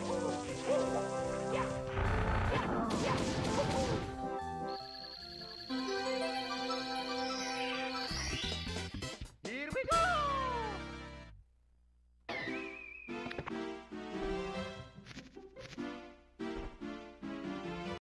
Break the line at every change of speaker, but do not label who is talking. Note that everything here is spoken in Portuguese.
Uh!